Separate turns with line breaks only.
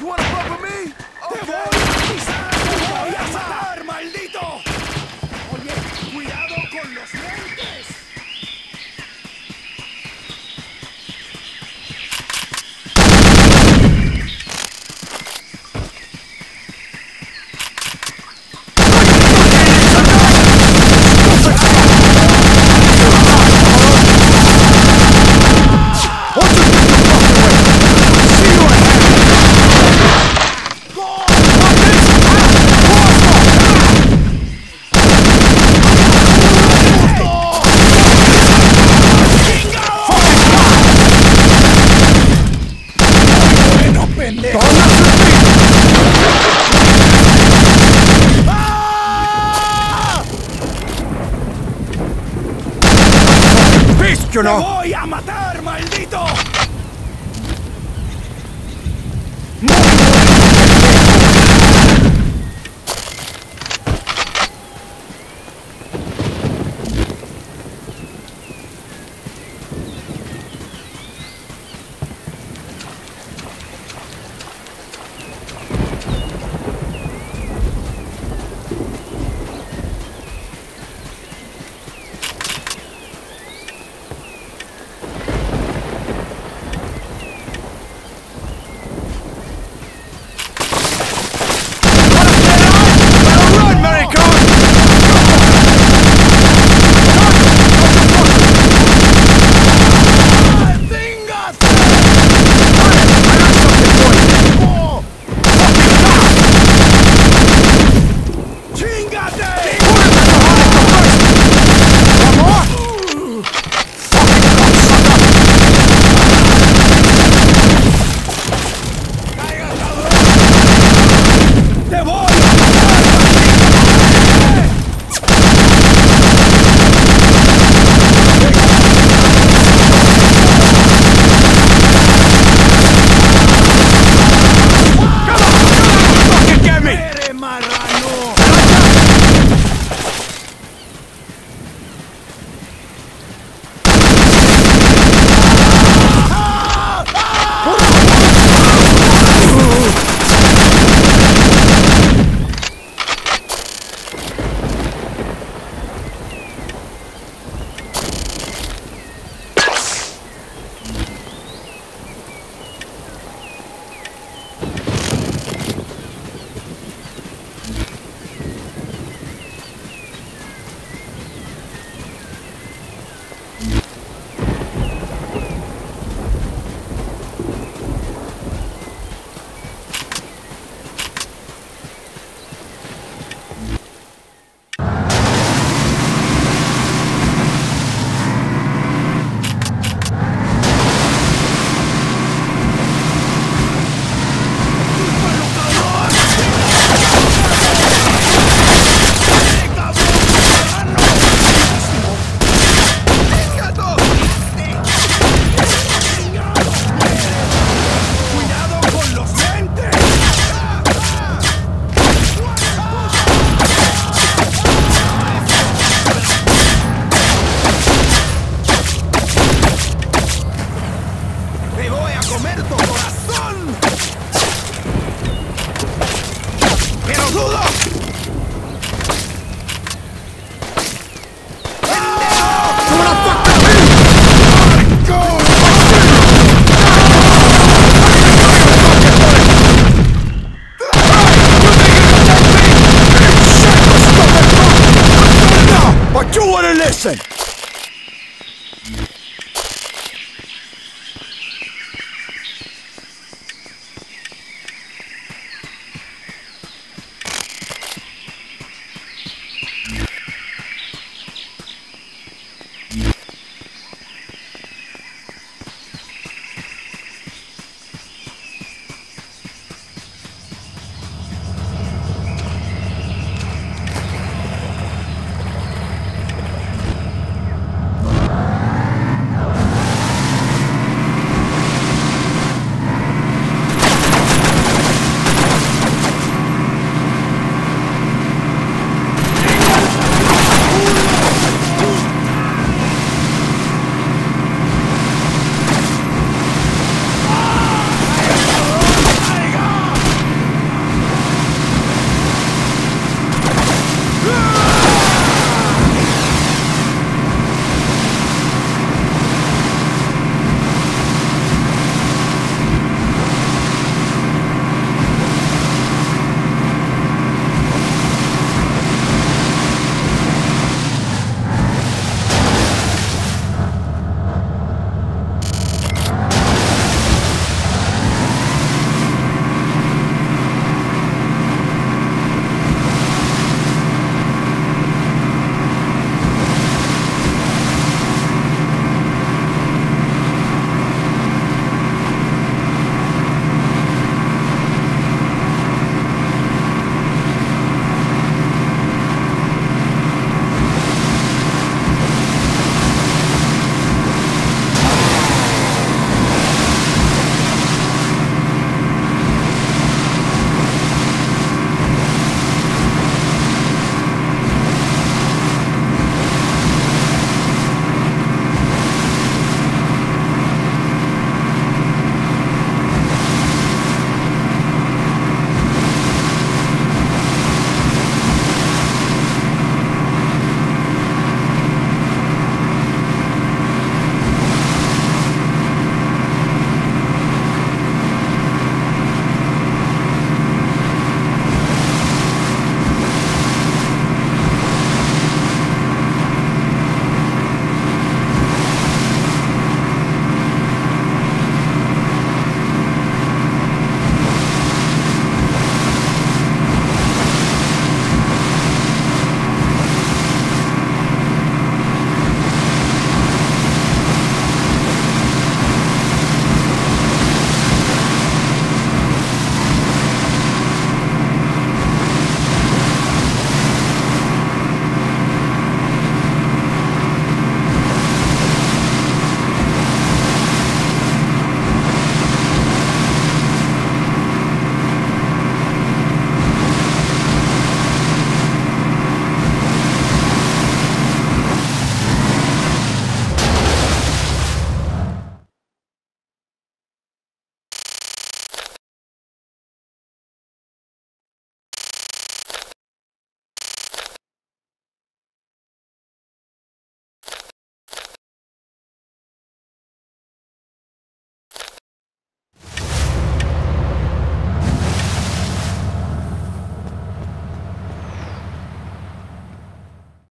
You wanna fuck with me?
Oh, okay.
¡Te
know!
voy a matar, maldito!
Listen!